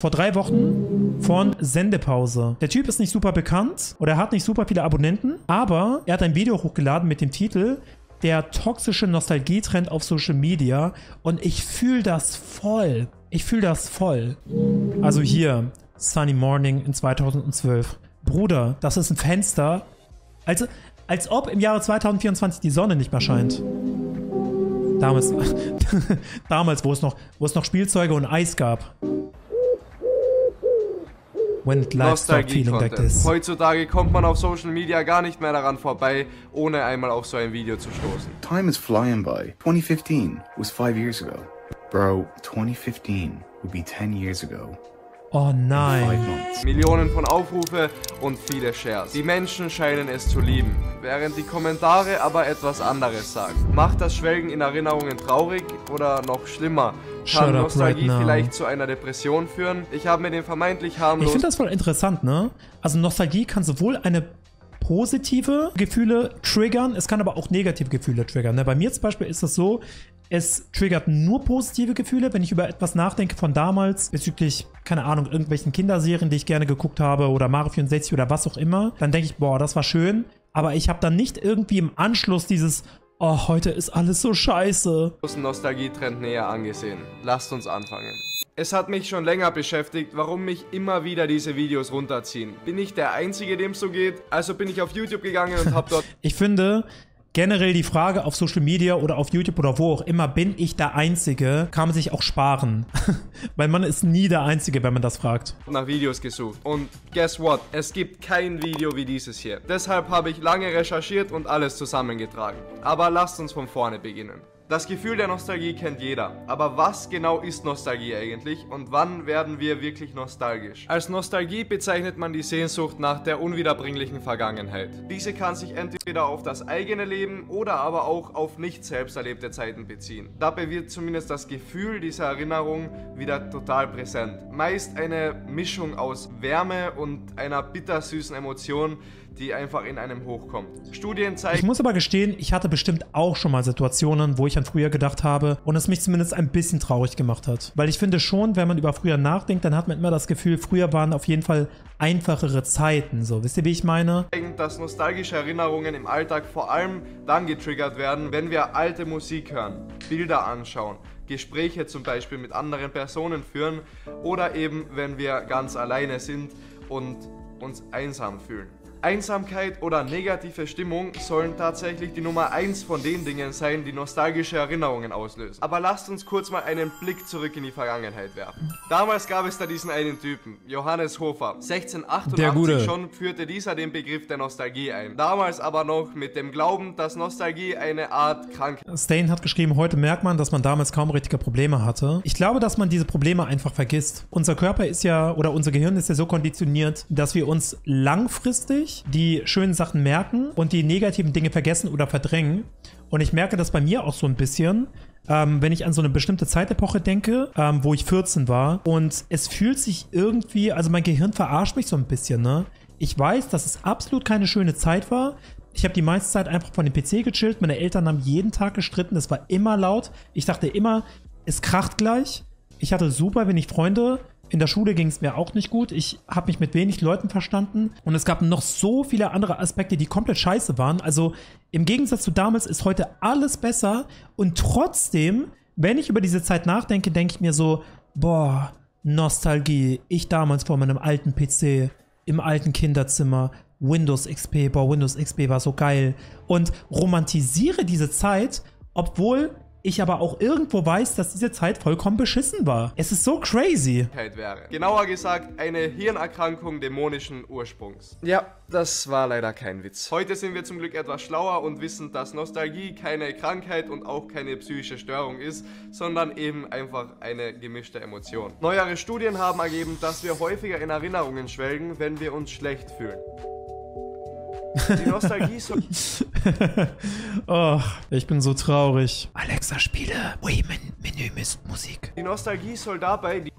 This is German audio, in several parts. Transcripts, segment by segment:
vor drei Wochen von Sendepause. Der Typ ist nicht super bekannt oder er hat nicht super viele Abonnenten, aber er hat ein Video hochgeladen mit dem Titel der toxische Nostalgietrend auf Social Media und ich fühle das voll. Ich fühle das voll. Also hier, Sunny Morning in 2012. Bruder, das ist ein Fenster. Also, als ob im Jahre 2024 die Sonne nicht mehr scheint. Damals, damals wo, es noch, wo es noch Spielzeuge und Eis gab. When life stopped feeling like this. Heutzutage kommt man auf Social Media gar nicht mehr daran vorbei, ohne einmal auf so ein Video zu stoßen. Time is flying by. 2015 was five years ago. Bro, 2015 would be 10 years ago. Oh nein. Millionen von Aufrufe und viele Shares. Die Menschen scheinen es zu lieben, während die Kommentare aber etwas anderes sagen. Macht das Schwelgen in Erinnerungen traurig oder noch schlimmer? Kann Nostalgie right vielleicht zu einer Depression führen? Ich habe mir den vermeintlich harmlos... Ich finde das voll interessant, ne? Also Nostalgie kann sowohl eine positive Gefühle triggern, es kann aber auch negative Gefühle triggern. Ne? Bei mir zum Beispiel ist es so, es triggert nur positive Gefühle, wenn ich über etwas nachdenke von damals, bezüglich, keine Ahnung, irgendwelchen Kinderserien, die ich gerne geguckt habe oder Mario 64 oder was auch immer. Dann denke ich, boah, das war schön. Aber ich habe dann nicht irgendwie im Anschluss dieses, oh, heute ist alles so scheiße. Nostalgietrend näher angesehen. Lasst uns anfangen. Es hat mich schon länger beschäftigt, warum mich immer wieder diese Videos runterziehen. Bin ich der Einzige, dem es so geht? Also bin ich auf YouTube gegangen und habe dort... ich finde, generell die Frage auf Social Media oder auf YouTube oder wo auch immer, bin ich der Einzige, kann man sich auch sparen. Weil man ist nie der Einzige, wenn man das fragt. Nach Videos gesucht. Und guess what? Es gibt kein Video wie dieses hier. Deshalb habe ich lange recherchiert und alles zusammengetragen. Aber lasst uns von vorne beginnen. Das Gefühl der Nostalgie kennt jeder, aber was genau ist Nostalgie eigentlich und wann werden wir wirklich nostalgisch? Als Nostalgie bezeichnet man die Sehnsucht nach der unwiederbringlichen Vergangenheit. Diese kann sich entweder auf das eigene Leben oder aber auch auf nicht selbst erlebte Zeiten beziehen. Dabei wird zumindest das Gefühl dieser Erinnerung wieder total präsent. Meist eine Mischung aus Wärme und einer bittersüßen Emotion, die einfach in einem hochkommt. Studien zeigen... Ich muss aber gestehen, ich hatte bestimmt auch schon mal Situationen, wo ich an früher gedacht habe und es mich zumindest ein bisschen traurig gemacht hat. Weil ich finde schon, wenn man über früher nachdenkt, dann hat man immer das Gefühl, früher waren auf jeden Fall einfachere Zeiten. So, wisst ihr, wie ich meine? Dass nostalgische Erinnerungen im Alltag vor allem dann getriggert werden, wenn wir alte Musik hören, Bilder anschauen, Gespräche zum Beispiel mit anderen Personen führen oder eben, wenn wir ganz alleine sind und uns einsam fühlen. Einsamkeit oder negative Stimmung sollen tatsächlich die Nummer 1 von den Dingen sein, die nostalgische Erinnerungen auslösen. Aber lasst uns kurz mal einen Blick zurück in die Vergangenheit werfen. Damals gab es da diesen einen Typen, Johannes Hofer. 1688 schon führte dieser den Begriff der Nostalgie ein. Damals aber noch mit dem Glauben, dass Nostalgie eine Art Krankheit Stain hat geschrieben, heute merkt man, dass man damals kaum richtige Probleme hatte. Ich glaube, dass man diese Probleme einfach vergisst. Unser Körper ist ja, oder unser Gehirn ist ja so konditioniert, dass wir uns langfristig sich die schönen Sachen merken und die negativen Dinge vergessen oder verdrängen. Und ich merke das bei mir auch so ein bisschen, ähm, wenn ich an so eine bestimmte Zeitepoche denke, ähm, wo ich 14 war. Und es fühlt sich irgendwie, also mein Gehirn verarscht mich so ein bisschen, ne? Ich weiß, dass es absolut keine schöne Zeit war. Ich habe die meiste Zeit einfach von dem PC gechillt. Meine Eltern haben jeden Tag gestritten. Es war immer laut. Ich dachte immer, es kracht gleich. Ich hatte super wenig Freunde. In der Schule ging es mir auch nicht gut. Ich habe mich mit wenig Leuten verstanden und es gab noch so viele andere Aspekte, die komplett scheiße waren. Also im Gegensatz zu damals ist heute alles besser und trotzdem, wenn ich über diese Zeit nachdenke, denke ich mir so, boah, Nostalgie. Ich damals vor meinem alten PC im alten Kinderzimmer. Windows XP, boah, Windows XP war so geil. Und romantisiere diese Zeit, obwohl ich aber auch irgendwo weiß, dass diese Zeit vollkommen beschissen war. Es ist so crazy. Wäre. Genauer gesagt, eine Hirnerkrankung dämonischen Ursprungs. Ja, das war leider kein Witz. Heute sind wir zum Glück etwas schlauer und wissen, dass Nostalgie keine Krankheit und auch keine psychische Störung ist, sondern eben einfach eine gemischte Emotion. Neuere Studien haben ergeben, dass wir häufiger in Erinnerungen schwelgen, wenn wir uns schlecht fühlen. Die Nostalgie soll. oh, ich bin so traurig. Alexa, spiele Wii Menü Musik. Die Nostalgie soll dabei die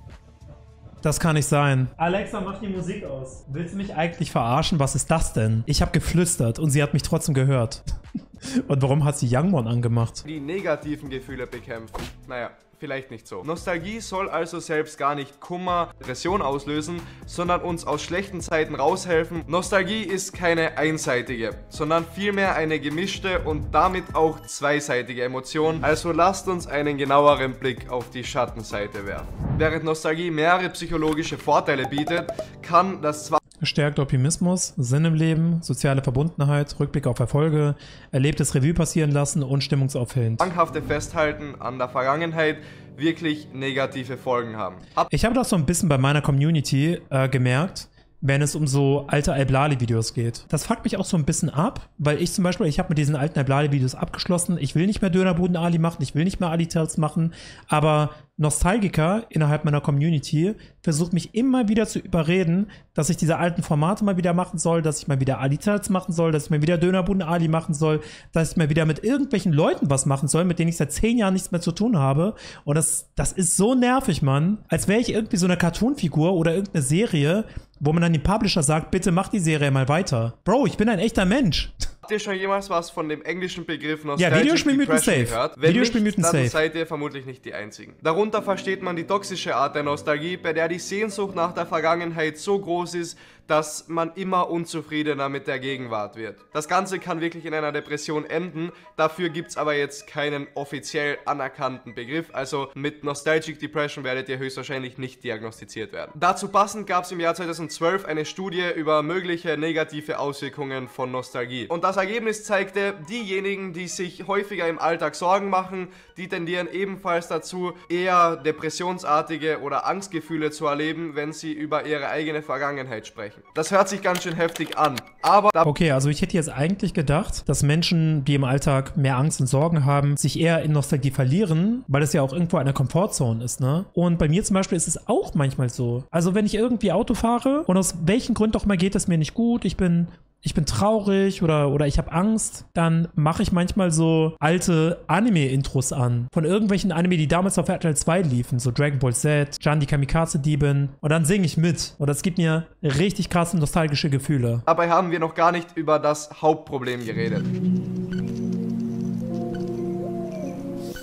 das kann nicht sein. Alexa, mach die Musik aus. Willst du mich eigentlich verarschen? Was ist das denn? Ich habe geflüstert und sie hat mich trotzdem gehört. Und warum hat sie Youngmon angemacht? Die negativen Gefühle bekämpfen. Naja, vielleicht nicht so. Nostalgie soll also selbst gar nicht Kummer, Depression auslösen, sondern uns aus schlechten Zeiten raushelfen. Nostalgie ist keine einseitige, sondern vielmehr eine gemischte und damit auch zweiseitige Emotion. Also lasst uns einen genaueren Blick auf die Schattenseite werfen. Während Nostalgie mehrere psychologische Vorteile bietet, kann das zwar Gestärkter Optimismus, Sinn im Leben, soziale Verbundenheit, Rückblick auf Erfolge, erlebtes Revue passieren lassen und stimmungsaufhellend. Zwanghafte Festhalten an der Vergangenheit wirklich negative Folgen haben. Ab Ich habe das so ein bisschen bei meiner Community äh, gemerkt, wenn es um so alte Alblali-Videos geht. Das fuckt mich auch so ein bisschen ab, weil ich zum Beispiel, ich habe mit diesen alten Alblali-Videos abgeschlossen. Ich will nicht mehr Dönerbuden Ali machen, ich will nicht mehr Ali Tales machen, aber Nostalgiker innerhalb meiner Community versucht mich immer wieder zu überreden, dass ich diese alten Formate mal wieder machen soll, dass ich mal wieder Ali Tales machen soll, dass ich mal wieder Dönerbuden Ali machen soll, dass ich mal wieder mit irgendwelchen Leuten was machen soll, mit denen ich seit zehn Jahren nichts mehr zu tun habe. Und das, das ist so nervig, Mann. Als wäre ich irgendwie so eine Cartoonfigur oder irgendeine Serie, wo man dann dem Publisher sagt, bitte mach die Serie mal weiter. Bro, ich bin ein echter Mensch. Habt ihr schon jemals was von dem englischen Begriff Ja, Nostalgic Videospielmythen Depression safe. gehört? Wenn Videospielmythen nicht, dann safe. seid ihr vermutlich nicht die Einzigen. Darunter versteht man die toxische Art der Nostalgie, bei der die Sehnsucht nach der Vergangenheit so groß ist, dass man immer unzufriedener mit der Gegenwart wird. Das Ganze kann wirklich in einer Depression enden, dafür gibt's aber jetzt keinen offiziell anerkannten Begriff, also mit Nostalgic Depression werdet ihr höchstwahrscheinlich nicht diagnostiziert werden. Dazu passend gab's im Jahr 2012 eine Studie über mögliche negative Auswirkungen von Nostalgie. Und das Ergebnis zeigte, diejenigen, die sich häufiger im Alltag Sorgen machen, die tendieren ebenfalls dazu, eher depressionsartige oder Angstgefühle zu erleben, wenn sie über ihre eigene Vergangenheit sprechen. Das hört sich ganz schön heftig an, aber Okay, also ich hätte jetzt eigentlich gedacht, dass Menschen, die im Alltag mehr Angst und Sorgen haben, sich eher in Nostalgie verlieren, weil es ja auch irgendwo eine Komfortzone ist, ne? Und bei mir zum Beispiel ist es auch manchmal so. Also wenn ich irgendwie Auto fahre und aus welchen Gründen auch mal geht es mir nicht gut, ich bin ich bin traurig oder, oder ich habe Angst, dann mache ich manchmal so alte Anime-Intros an. Von irgendwelchen Anime, die damals auf RTL 2 liefen. So Dragon Ball Z, Jan die Kamikaze-Diebin. Und dann singe ich mit. Und das gibt mir richtig krasse nostalgische Gefühle. Dabei haben wir noch gar nicht über das Hauptproblem geredet.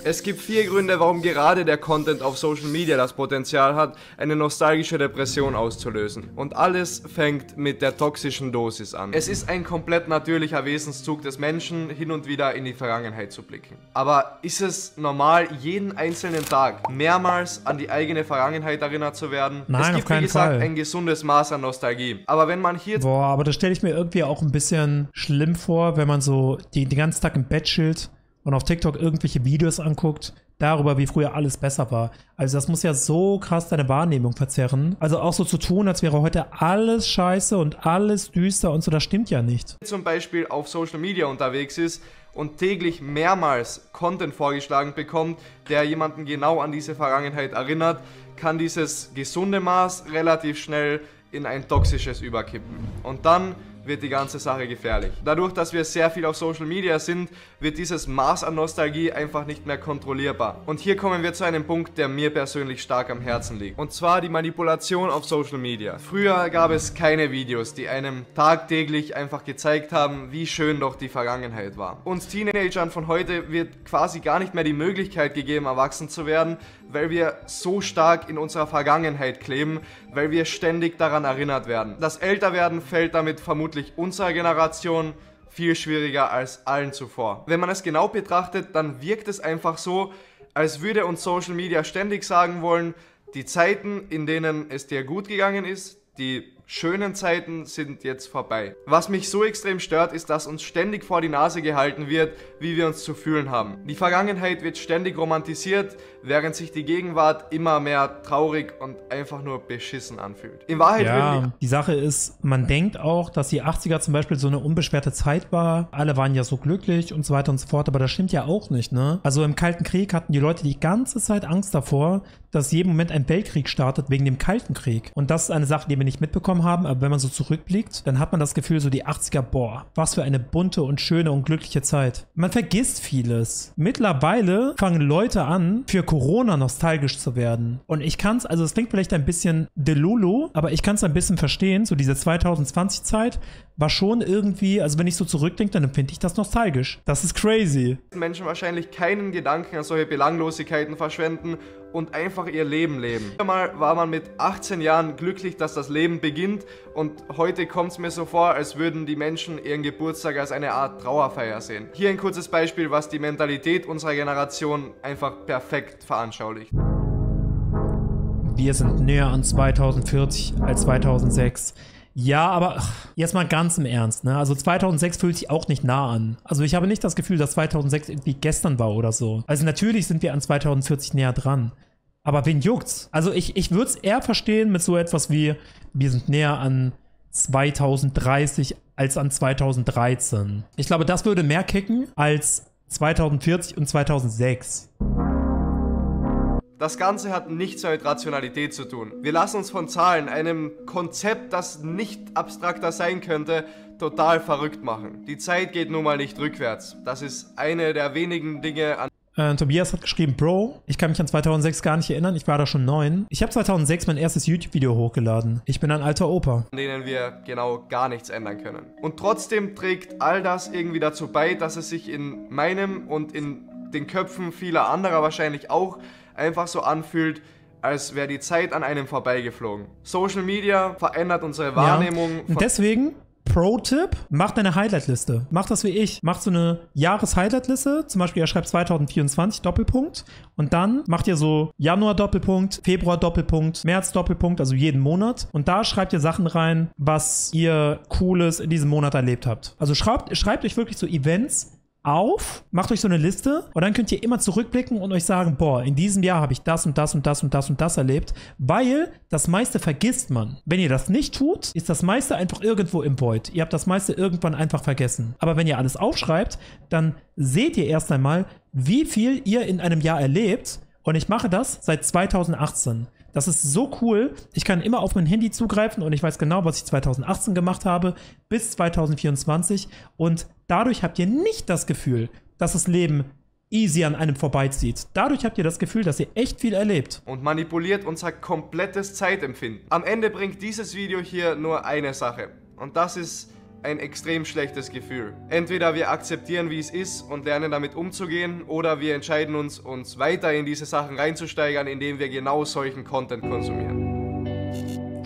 Es gibt vier Gründe, warum gerade der Content auf Social Media das Potenzial hat, eine nostalgische Depression auszulösen. Und alles fängt mit der toxischen Dosis an. Es ist ein komplett natürlicher Wesenszug des Menschen, hin und wieder in die Vergangenheit zu blicken. Aber ist es normal, jeden einzelnen Tag mehrmals an die eigene Vergangenheit erinnert zu werden? Nein, es auf gibt, keinen wie gesagt, Fall. ein gesundes Maß an Nostalgie. Aber wenn man hier Boah, aber das stelle ich mir irgendwie auch ein bisschen schlimm vor, wenn man so den ganzen Tag im Bett chillt und auf TikTok irgendwelche Videos anguckt, darüber, wie früher alles besser war. Also das muss ja so krass deine Wahrnehmung verzerren. Also auch so zu tun, als wäre heute alles scheiße und alles düster und so, das stimmt ja nicht. zum Beispiel auf Social Media unterwegs ist und täglich mehrmals Content vorgeschlagen bekommt, der jemanden genau an diese Vergangenheit erinnert, kann dieses gesunde Maß relativ schnell in ein toxisches überkippen. Und dann wird die ganze Sache gefährlich. Dadurch, dass wir sehr viel auf Social Media sind, wird dieses Maß an Nostalgie einfach nicht mehr kontrollierbar. Und hier kommen wir zu einem Punkt, der mir persönlich stark am Herzen liegt. Und zwar die Manipulation auf Social Media. Früher gab es keine Videos, die einem tagtäglich einfach gezeigt haben, wie schön doch die Vergangenheit war. Uns Teenagern von heute wird quasi gar nicht mehr die Möglichkeit gegeben, erwachsen zu werden, weil wir so stark in unserer Vergangenheit kleben, weil wir ständig daran erinnert werden. Das Älterwerden fällt damit vermutlich unserer Generation viel schwieriger als allen zuvor. Wenn man es genau betrachtet, dann wirkt es einfach so, als würde uns Social Media ständig sagen wollen, die Zeiten, in denen es dir gut gegangen ist, die schönen Zeiten sind jetzt vorbei. Was mich so extrem stört, ist, dass uns ständig vor die Nase gehalten wird, wie wir uns zu fühlen haben. Die Vergangenheit wird ständig romantisiert, während sich die Gegenwart immer mehr traurig und einfach nur beschissen anfühlt. In Wahrheit die Ja, die Sache ist, man denkt auch, dass die 80er zum Beispiel so eine unbeschwerte Zeit war. Alle waren ja so glücklich und so weiter und so fort, aber das stimmt ja auch nicht, ne? Also im Kalten Krieg hatten die Leute die ganze Zeit Angst davor, dass jeden Moment ein Weltkrieg startet wegen dem Kalten Krieg. Und das ist eine Sache, die wir nicht mitbekommen haben, aber wenn man so zurückblickt, dann hat man das Gefühl, so die 80er, boah, was für eine bunte und schöne und glückliche Zeit. Man vergisst vieles. Mittlerweile fangen Leute an, für Corona nostalgisch zu werden. Und ich kann es, also es klingt vielleicht ein bisschen delulu, aber ich kann es ein bisschen verstehen, so diese 2020-Zeit, war schon irgendwie, also wenn ich so zurückdenke, dann empfinde ich das nostalgisch. Das ist crazy. Menschen wahrscheinlich keinen Gedanken an solche Belanglosigkeiten verschwenden und einfach ihr Leben leben. Einmal war man mit 18 Jahren glücklich, dass das Leben beginnt und heute kommt es mir so vor, als würden die Menschen ihren Geburtstag als eine Art Trauerfeier sehen. Hier ein kurzes Beispiel, was die Mentalität unserer Generation einfach perfekt veranschaulicht. Wir sind näher an 2040 als 2006. Ja, aber jetzt mal ganz im Ernst, ne? Also 2006 fühlt sich auch nicht nah an. Also ich habe nicht das Gefühl, dass 2006 irgendwie gestern war oder so. Also natürlich sind wir an 2040 näher dran. Aber wen juckt's? Also ich, ich würde es eher verstehen mit so etwas wie, wir sind näher an 2030 als an 2013. Ich glaube, das würde mehr kicken als 2040 und 2006. Das Ganze hat nichts mit Rationalität zu tun. Wir lassen uns von Zahlen, einem Konzept, das nicht abstrakter sein könnte, total verrückt machen. Die Zeit geht nun mal nicht rückwärts. Das ist eine der wenigen Dinge, an Äh, Tobias hat geschrieben, Bro, ich kann mich an 2006 gar nicht erinnern, ich war da schon neun. Ich habe 2006 mein erstes YouTube-Video hochgeladen. Ich bin ein alter Opa. denen wir genau gar nichts ändern können. Und trotzdem trägt all das irgendwie dazu bei, dass es sich in meinem und in den Köpfen vieler anderer wahrscheinlich auch einfach so anfühlt, als wäre die Zeit an einem vorbeigeflogen. Social Media verändert unsere Wahrnehmung Ja. Und deswegen, Pro-Tipp, mach deine Highlight-Liste. Mach das wie ich. Mach so eine Jahres-Highlight-Liste. Zum Beispiel, ihr schreibt 2024 Doppelpunkt. Und dann macht ihr so Januar Doppelpunkt, Februar Doppelpunkt, März Doppelpunkt, also jeden Monat. Und da schreibt ihr Sachen rein, was ihr Cooles in diesem Monat erlebt habt. Also schreibt, schreibt euch wirklich so Events auf, macht euch so eine Liste und dann könnt ihr immer zurückblicken und euch sagen, boah, in diesem Jahr habe ich das und das und das und das und das erlebt, weil das meiste vergisst man. Wenn ihr das nicht tut, ist das meiste einfach irgendwo im Void. Ihr habt das meiste irgendwann einfach vergessen. Aber wenn ihr alles aufschreibt, dann seht ihr erst einmal, wie viel ihr in einem Jahr erlebt und ich mache das seit 2018. Das ist so cool. Ich kann immer auf mein Handy zugreifen und ich weiß genau, was ich 2018 gemacht habe bis 2024. Und dadurch habt ihr nicht das Gefühl, dass das Leben easy an einem vorbeizieht. Dadurch habt ihr das Gefühl, dass ihr echt viel erlebt. und manipuliert unser komplettes Zeitempfinden. Am Ende bringt dieses Video hier nur eine Sache. Und das ist ein extrem schlechtes Gefühl. Entweder wir akzeptieren, wie es ist und lernen damit umzugehen, oder wir entscheiden uns, uns weiter in diese Sachen reinzusteigern, indem wir genau solchen Content konsumieren.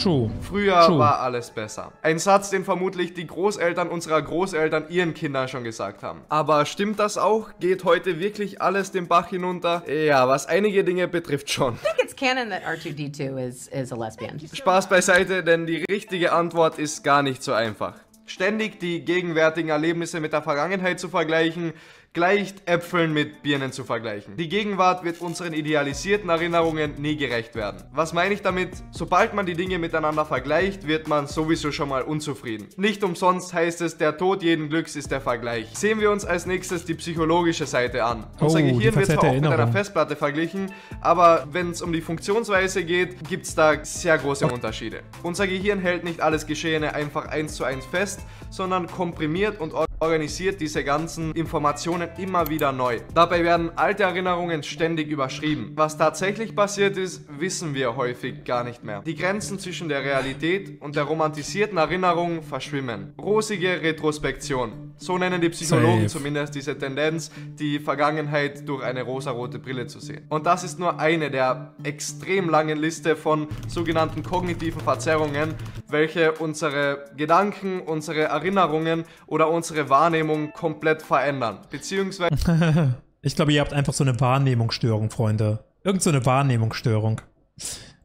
True. Früher True. war alles besser. Ein Satz, den vermutlich die Großeltern unserer Großeltern ihren Kindern schon gesagt haben. Aber stimmt das auch? Geht heute wirklich alles den Bach hinunter? Ja, was einige Dinge betrifft schon. canon that R2D2 is is a lesbian. Spaß beiseite, denn die richtige Antwort ist gar nicht so einfach. Ständig die gegenwärtigen Erlebnisse mit der Vergangenheit zu vergleichen, gleicht Äpfeln mit Birnen zu vergleichen. Die Gegenwart wird unseren idealisierten Erinnerungen nie gerecht werden. Was meine ich damit? Sobald man die Dinge miteinander vergleicht, wird man sowieso schon mal unzufrieden. Nicht umsonst heißt es, der Tod jeden Glücks ist der Vergleich. Sehen wir uns als nächstes die psychologische Seite an. Unser Oh, Gehirn wird zwar auch mit einer. Festplatte verglichen, aber wenn es um die Funktionsweise geht, gibt es da sehr große Unterschiede. Unser Gehirn hält nicht alles Geschehene einfach eins zu eins fest, sondern komprimiert und or- organisiert diese ganzen Informationen immer wieder neu. Dabei werden alte Erinnerungen ständig überschrieben. Was tatsächlich passiert ist, wissen wir häufig gar nicht mehr. Die Grenzen zwischen der Realität und der romantisierten Erinnerung verschwimmen. Rosige Retrospektion. So nennen die Psychologen Safe. zumindest diese Tendenz, die Vergangenheit durch eine rosarote Brille zu sehen. Und das ist nur eine der extrem langen Liste von sogenannten kognitiven Verzerrungen, welche unsere Gedanken, unsere Erinnerungen oder unsere Wahrnehmung komplett verändern. Beziehungsweise Ich glaube, ihr habt einfach so eine Wahrnehmungsstörung, Freunde. Irgend so eine Wahrnehmungsstörung.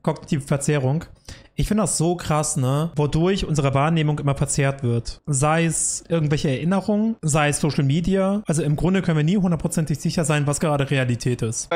Kognitive Verzerrung. Ich finde das so krass, ne? Wodurch unsere Wahrnehmung immer verzerrt wird. Sei es irgendwelche Erinnerungen, sei es Social Media. Also im Grunde können wir nie hundertprozentig sicher sein, was gerade Realität ist.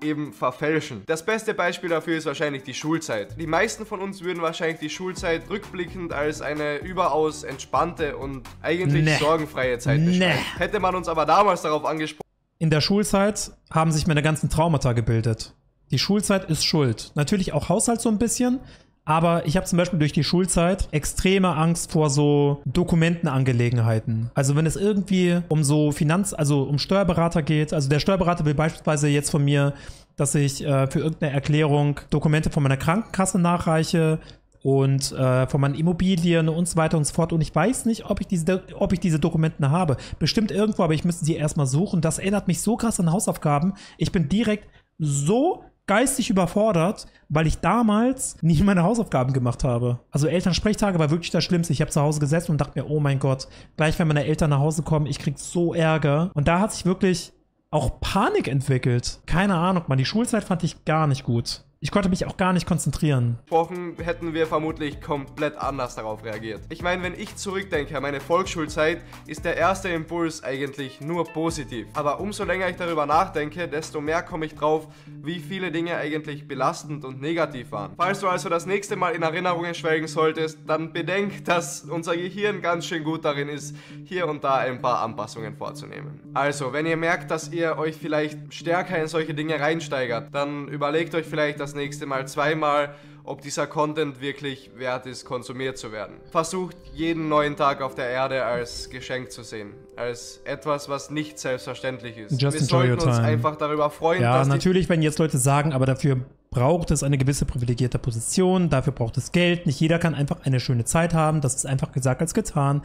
eben verfälschen. Das beste Beispiel dafür ist wahrscheinlich die Schulzeit. Die meisten von uns würden wahrscheinlich die Schulzeit rückblickend als eine überaus entspannte und eigentlich Nee. sorgenfreie Zeit Nee. beschreiben. Hätte man uns aber damals darauf angesprochen, In der Schulzeit haben sich meine ganzen Traumata gebildet. Die Schulzeit ist schuld. Natürlich auch Haushalt so ein bisschen. Aber ich habe zum Beispiel durch die Schulzeit extreme Angst vor so Dokumentenangelegenheiten. Also wenn es irgendwie um so Finanz-, also um Steuerberater geht. Also der Steuerberater will beispielsweise jetzt von mir, dass ich äh, für irgendeine Erklärung Dokumente von meiner Krankenkasse nachreiche. und äh, von meinen Immobilien und so weiter und so fort. Und ich weiß nicht, ob ich diese, ob ich diese Dokumenten habe. Bestimmt irgendwo, aber ich müsste sie erstmal suchen. Das erinnert mich so krass an Hausaufgaben. Ich bin direkt so geistig überfordert, weil ich damals nie meine Hausaufgaben gemacht habe. Also Elternsprechtage war wirklich das Schlimmste. Ich habe zu Hause gesessen und dachte mir, oh mein Gott, gleich wenn meine Eltern nach Hause kommen, ich krieg so Ärger. Und da hat sich wirklich auch Panik entwickelt. Keine Ahnung, man, die Schulzeit fand ich gar nicht gut. Ich konnte mich auch gar nicht konzentrieren. Wochen hätten wir vermutlich komplett anders darauf reagiert. Ich meine, wenn ich zurückdenke an meine Volksschulzeit, ist der erste Impuls eigentlich nur positiv. Aber umso länger ich darüber nachdenke, desto mehr komme ich drauf, wie viele Dinge eigentlich belastend und negativ waren. Falls du also das nächste Mal in Erinnerungen schwelgen solltest, dann bedenk, dass unser Gehirn ganz schön gut darin ist, hier und da ein paar Anpassungen vorzunehmen. Also, wenn ihr merkt, dass ihr euch vielleicht stärker in solche Dinge reinsteigert, dann überlegt euch vielleicht, dass das nächste Mal zweimal, ob dieser Content wirklich wert ist, konsumiert zu werden. Versucht jeden neuen Tag auf der Erde als Geschenk zu sehen, als etwas, was nicht selbstverständlich ist. Just Wir sollten uns time. einfach darüber freuen, Ja, dass natürlich, wenn jetzt Leute sagen, aber dafür braucht es eine gewisse privilegierte Position, dafür braucht es Geld. Nicht jeder kann einfach eine schöne Zeit haben. Das ist einfach gesagt als getan.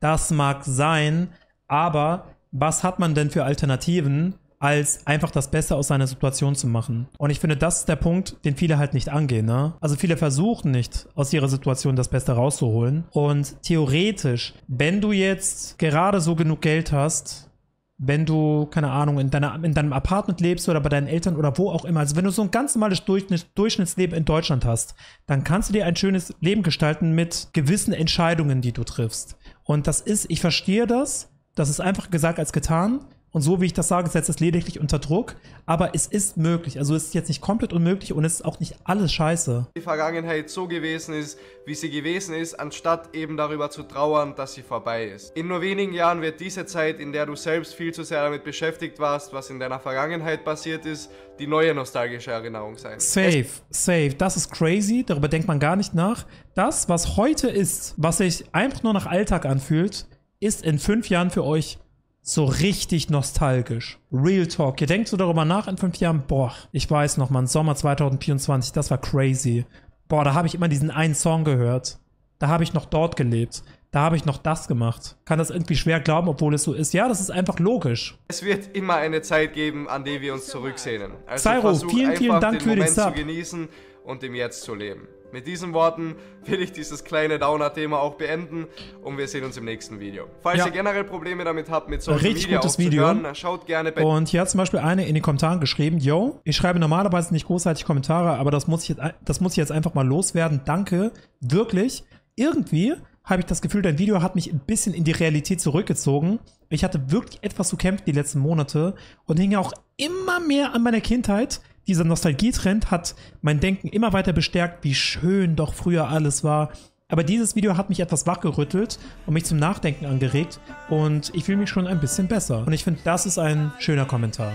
Das mag sein, aber was hat man denn für Alternativen, als einfach das Beste aus seiner Situation zu machen? Und ich finde, das ist der Punkt, den viele halt nicht angehen. Ne? Also viele versuchen nicht, aus ihrer Situation das Beste rauszuholen. Und theoretisch, wenn du jetzt gerade so genug Geld hast, wenn du, keine Ahnung, in, deiner, in deinem Apartment lebst oder bei deinen Eltern oder wo auch immer, also wenn du so ein ganz normales Durchschnitt, Durchschnittsleben in Deutschland hast, dann kannst du dir ein schönes Leben gestalten mit gewissen Entscheidungen, die du triffst. Und das ist, ich verstehe das, das ist einfach gesagt als getan. Und so wie ich das sage, setzt es lediglich unter Druck. Aber es ist möglich. Also es ist jetzt nicht komplett unmöglich und es ist auch nicht alles scheiße. die Vergangenheit so gewesen ist, wie sie gewesen ist, anstatt eben darüber zu trauern, dass sie vorbei ist. In nur wenigen Jahren wird diese Zeit, in der du selbst viel zu sehr damit beschäftigt warst, was in deiner Vergangenheit passiert ist, die neue nostalgische Erinnerung sein. Safe, safe. Das ist crazy. Darüber denkt man gar nicht nach. Das, was heute ist, was sich einfach nur nach Alltag anfühlt, ist in fünf Jahren für euch so richtig nostalgisch. Real Talk. Ihr denkt so darüber nach in fünf Jahren, boah, ich weiß noch, man, Sommer 2024, das war crazy. Boah, da habe ich immer diesen einen Song gehört. Da habe ich noch dort gelebt. Da habe ich noch das gemacht. Kann das irgendwie schwer glauben, obwohl es so ist. Ja, das ist einfach logisch. Es wird immer eine Zeit geben, an die wir uns zurücksehnen. Also Zairo, vielen, einfach vielen Dank den für den Moment zu Sub. genießen und im Jetzt zu leben. Mit diesen Worten will ich dieses kleine Downer-Thema auch beenden und wir sehen uns im nächsten Video. Falls Ja. ihr generell Probleme damit habt, mit Social Richtig Media gutes Video. schaut gerne bei Und hier hat zum Beispiel eine in den Kommentaren geschrieben, yo, ich schreibe normalerweise nicht großartig Kommentare, aber das muss ich jetzt, das muss ich jetzt einfach mal loswerden. Danke. Wirklich. Irgendwie habe ich das Gefühl, dein Video hat mich ein bisschen in die Realität zurückgezogen. Ich hatte wirklich etwas zu kämpfen die letzten Monate und hing auch immer mehr an meiner Kindheit. Dieser Nostalgietrend hat mein Denken immer weiter bestärkt, wie schön doch früher alles war. Aber dieses Video hat mich etwas wachgerüttelt und mich zum Nachdenken angeregt und ich fühle mich schon ein bisschen besser. Und ich finde, das ist ein schöner Kommentar.